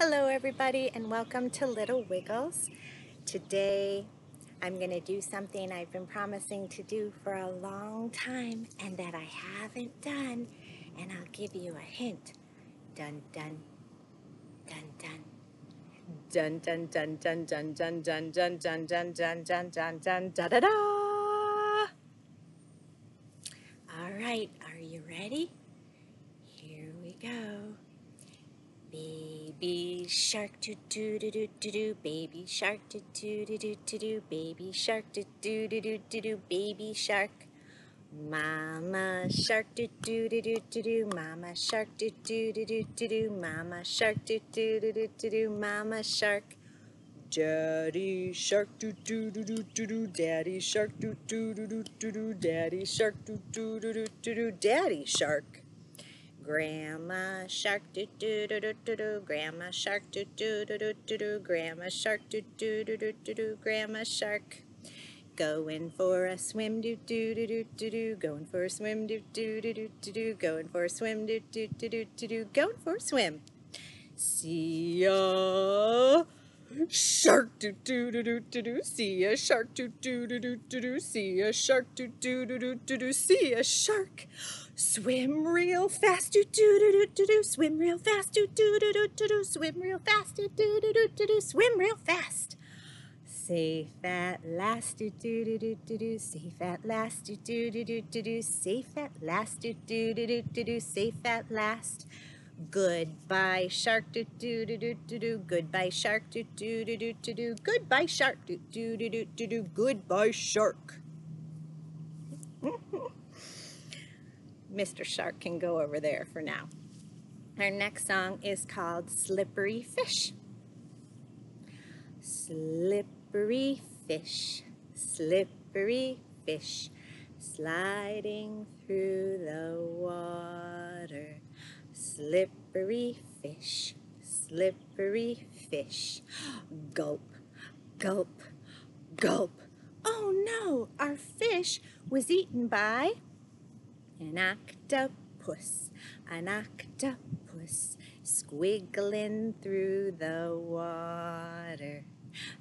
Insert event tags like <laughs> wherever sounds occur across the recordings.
Hello everybody and welcome to Little Wiggles. Today I'm going to do something I've been promising to do for a long time and that I haven't done and I'll give you a hint. Dun dun dun dun. Dun dun dun dun dun dun dun dun dun dun dun dun dun dun da da da. All right, are you ready? Here we go. Baby shark do do do do do do baby shark do do do do do do baby shark do do do do do do baby shark Mama shark do do do do do do mama shark do do do do do do mama shark do do do do do do mama shark Daddy shark do do do do do do daddy shark do do do do do do daddy shark do do do do do do daddy shark Grandma shark do do do do do do Grandma shark do do do do do do Grandma shark do do do do do do Grandma shark Going for a swim do do do do do do Going for a swim do do do do do do Going for a swim do do do do do do Going for a swim See ya Shark do do do do do do see a shark do do do do do do see a shark do do do do do do see a shark swim real fast do do do do do do swim real fast do do do do do do swim real fast do do do do do do swim real fast safe at last do do do do do do safe at last do do do do do do safe at last do do do do do do safe at last Goodbye shark do do do do do do goodbye shark do do do do do do goodbye shark do do do do do do goodbye shark. Mr. Shark can go over there for now. Our next song is called Slippery Fish. Slippery fish, slippery fish, sliding through the water Slippery fish, slippery fish. <gasps> Gulp, gulp, gulp. Oh no, our fish was eaten by an octopus, an octopus squiggling through the water.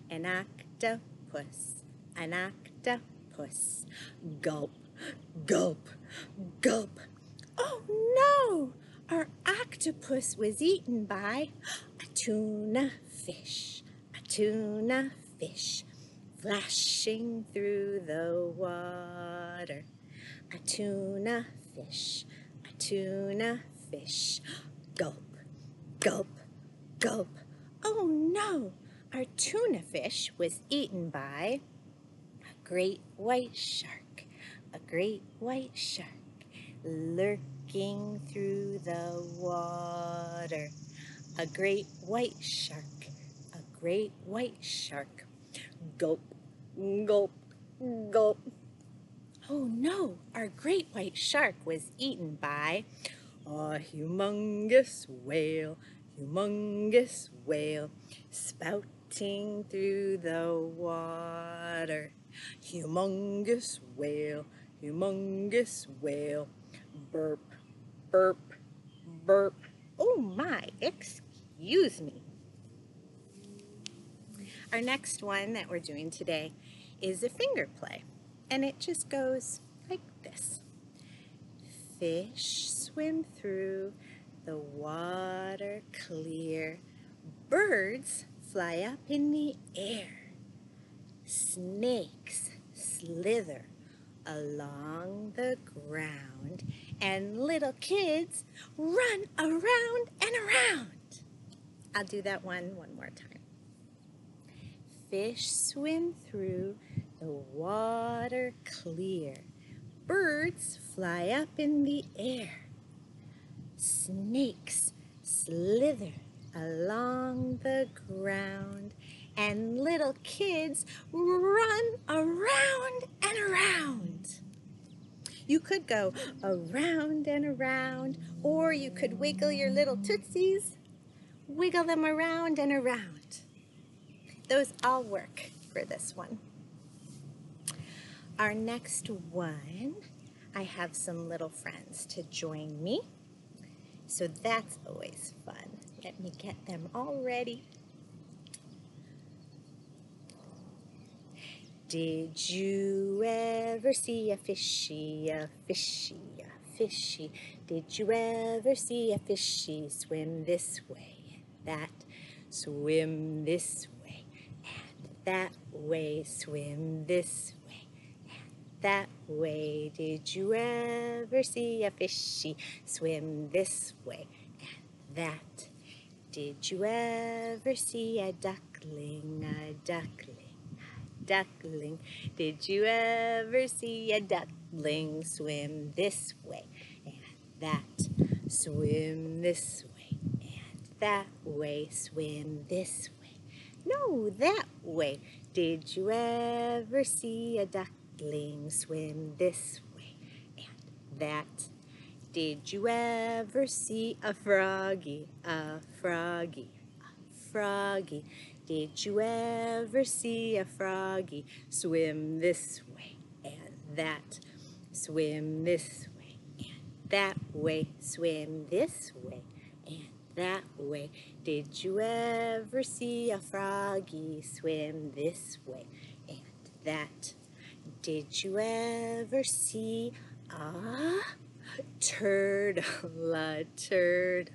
An octopus, an octopus. Gulp, gulp, gulp. Octopus was eaten by a tuna fish, a tuna fish, flashing through the water. A tuna fish, a tuna fish, gulp, gulp, gulp. Oh no, our tuna fish was eaten by a great white shark, a great white shark, lurking through the water. A great white shark, a great white shark. Gulp, gulp, gulp. Oh no, our great white shark was eaten by a humongous whale, humongous whale, spouting through the water. Humongous whale, humongous whale, burp, burp, burp. Oh my, excuse me. Our next one that we're doing today is a finger play. And it just goes like this. Fish swim through the water clear. Birds fly up in the air. Snakes slither along the ground and little kids run around and around. I'll do that one one more time. Fish swim through the water clear. Birds fly up in the air. Snakes slither along the ground and little kids run around and around. You could go around and around, or you could wiggle your little tootsies, wiggle them around and around. Those all work for this one. Our next one, I have some little friends to join me. So that's always fun. Let me get them all ready. Did you ever see a fishy, a fishy, a fishy? Did you ever see a fishy swim this way, and that, swim this way, and that way, swim this way, and that way? Did you ever see a fishy swim this way, and that? Did you ever see a duckling, a duckling? Duckling. Did you ever see a duckling swim this way and that? Swim this way and that way. Swim this way. No, that way. Did you ever see a duckling swim this way and that? Did you ever see a froggy, a froggy, a froggy? Did you ever see a froggy swim this way and that? Swim this way and that way. Swim this way and that way. Did you ever see a froggy swim this way and that? Did you ever see a turtle, a turtle?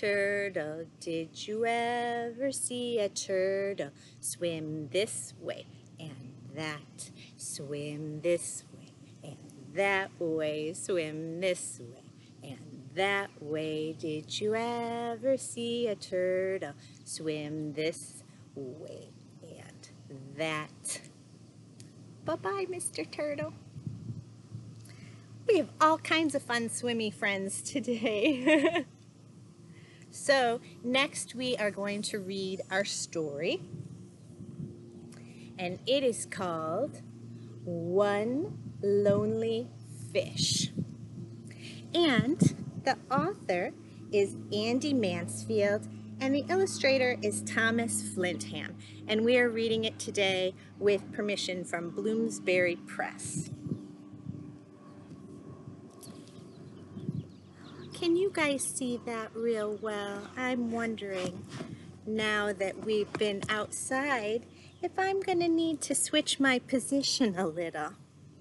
Turtle. Did you ever see a turtle swim this way and that? Swim this way and that way. Swim this way and that way. Did you ever see a turtle swim this way and that? Bye-bye, Mr. Turtle. We have all kinds of fun swimmy friends today. <laughs> So next we are going to read our story. And it is called One Lonely Fish. And the author is Andy Mansfield and the illustrator is Thomas Flintham. And we are reading it today with permission from Bloomsbury Press. Can you guys see that real well? I'm wondering now that we've been outside if I'm going to need to switch my position a little.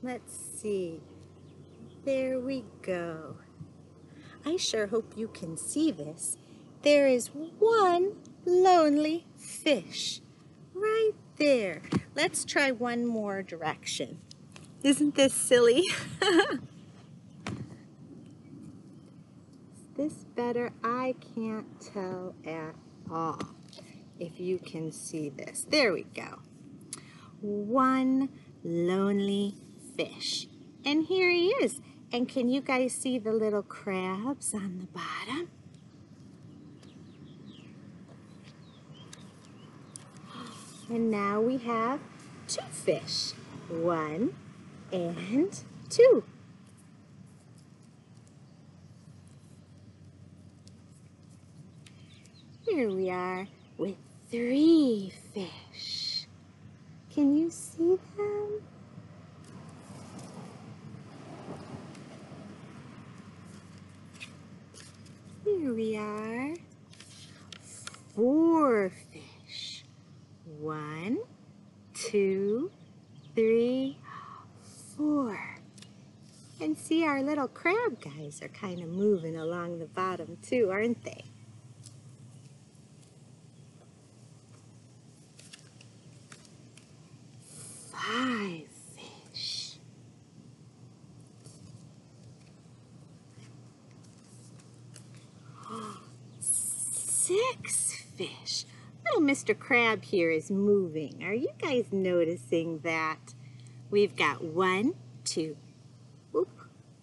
Let's see. There we go. I sure hope you can see this. There is one lonely fish right there. Let's try one more direction. Isn't this silly? <laughs> this better? I can't tell at all if you can see this. There we go. One lonely fish. And here he is. And can you guys see the little crabs on the bottom? And now we have two fish. One and two. Here we are with three fish. Can you see them? Here we are. Four fish. One, two, three, four. And see our little crab guys are kind of moving along the bottom too, aren't they? five fish. Six fish. Little Mr. Crab here is moving. Are you guys noticing that? We've got one, two, whoop,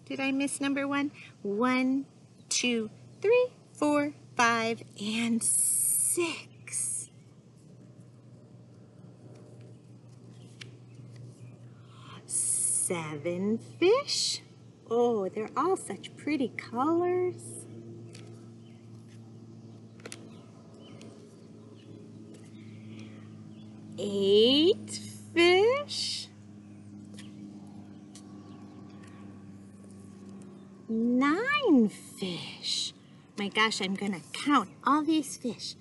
did I miss number one? One, two, three, four, five, and six. seven fish. Oh, they're all such pretty colors. Eight fish. Nine fish. My gosh, I'm gonna count all these fish.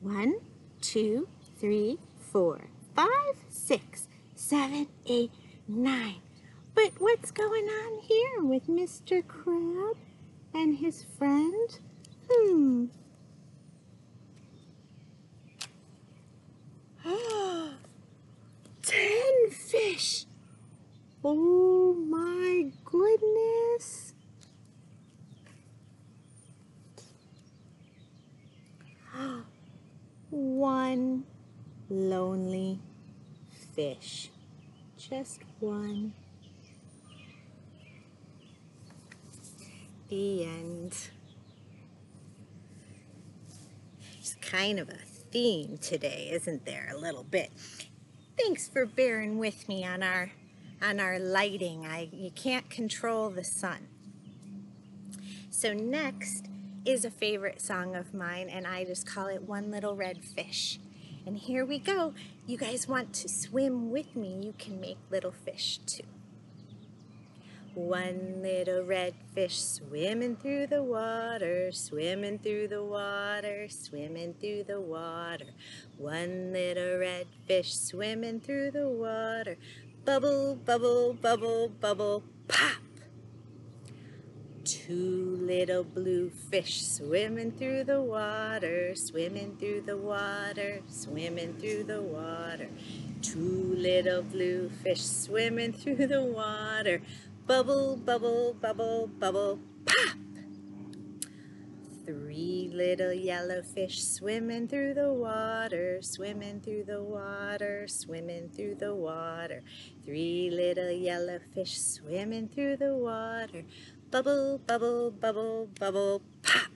One, two, three, four, five, six, seven, eight, nine. But what's going on here with Mr. Crab and his friend? Hmm. Ten fish! Oh my goodness! One lonely fish. Just one. The end. It's kind of a theme today, isn't there? A little bit. Thanks for bearing with me on our on our lighting. I you can't control the sun. So next is a favorite song of mine and I just call it One Little Red Fish. And here we go. You guys want to swim with me, you can make little fish too. One little red fish swimming through the water, swimming through the water, swimming through the water. One little red fish swimming through the water. Bubble, bubble, bubble, bubble, pop! Two little blue fish swimming through the water, swimming through the water, swimming through the water. Two little blue fish swimming through the water. Bubble, bubble, bubble, bubble, pop! Three little yellow fish swimming through the water, swimming through the water, swimming through the water. Three little yellow fish swimming through the water. Bubble, bubble, bubble, bubble, pop!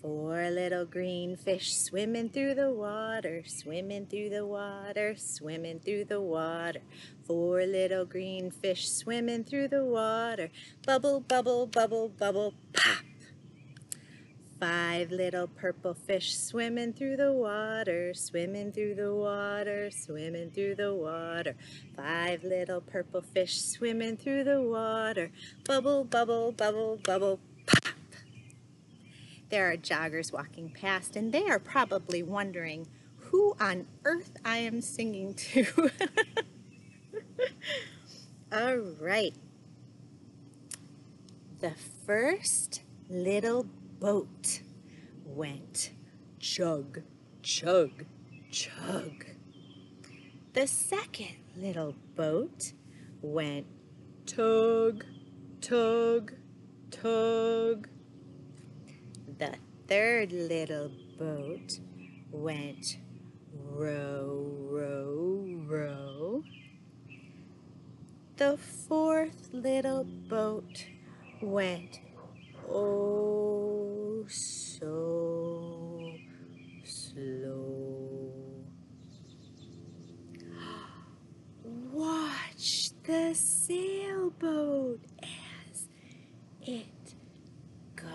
Four little green fish swimming through the water, swimming through the water, swimming through the water. Four little green fish swimming through the water. Bubble, bubble, bubble, bubble, pop. Five little purple fish swimming through the water, swimming through the water, swimming through the water. Five little purple fish swimming through the water. Bubble, bubble, bubble, bubble, pop. There are joggers walking past and they are probably wondering who on earth I am singing to. <laughs> All right. The first little boat went chug, chug, chug. The second little boat went tug, tug, tug. The third little boat went row, row, row. The fourth little boat went oh so slow. <gasps> Watch the sailboat as it goes.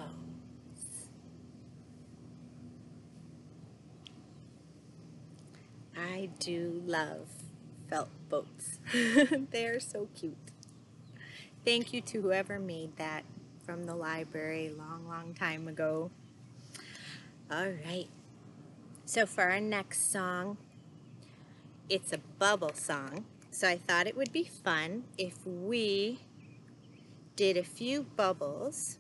I do love felt boats. <laughs> They're so cute. Thank you to whoever made that from the library long, long time ago. All right. So for our next song, it's a bubble song. So I thought it would be fun if we did a few bubbles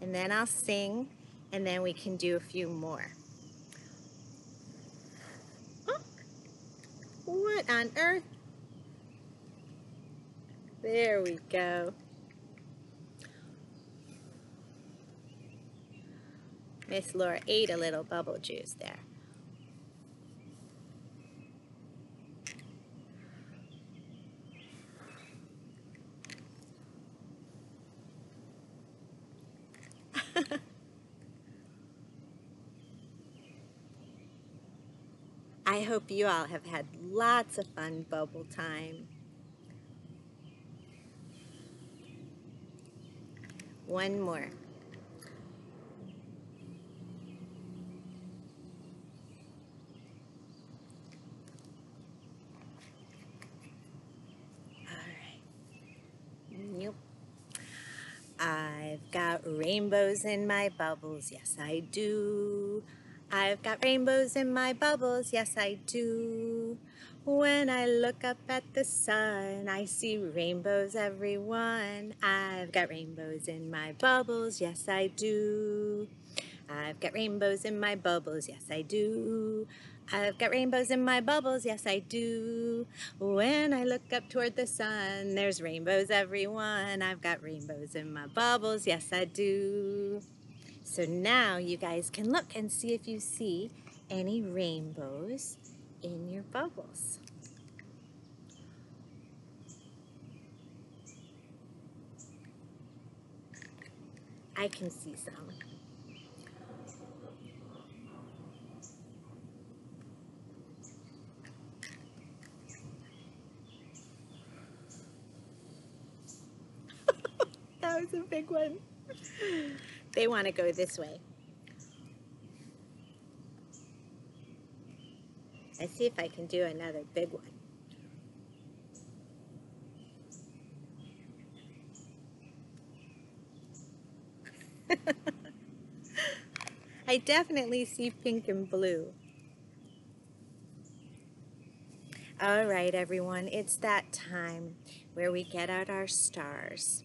and then I'll sing and then we can do a few more. What on earth? There we go. Miss Laura ate a little bubble juice there. <laughs> I hope you all have had lots of fun bubble time. One more. I've got rainbows in my bubbles, yes I do. I've got rainbows in my bubbles, yes I do. When I look up at the sun, I see rainbows everyone. I've got rainbows in my bubbles, yes I do. I've got rainbows in my bubbles, yes I do. I've got rainbows in my bubbles, yes I do. When I look up toward the sun, there's rainbows everyone. I've got rainbows in my bubbles, yes I do. So now you guys can look and see if you see any rainbows in your bubbles. I can see some. That was a big one. They want to go this way. Let's see if I can do another big one. <laughs> I definitely see pink and blue. All right, everyone, it's that time where we get out our stars.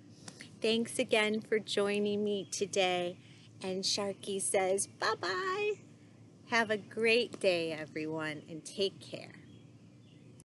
Thanks again for joining me today. And Sharky says, bye bye. Have a great day, everyone, and take care.